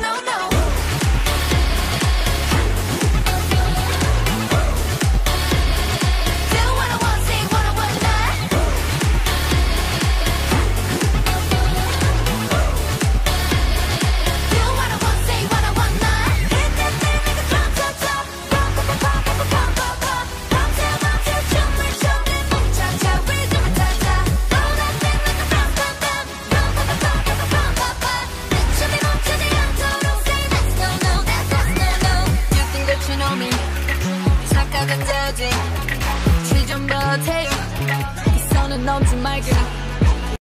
no, no. 작은 저지 실좀 버텨 이 선은 넘지 말게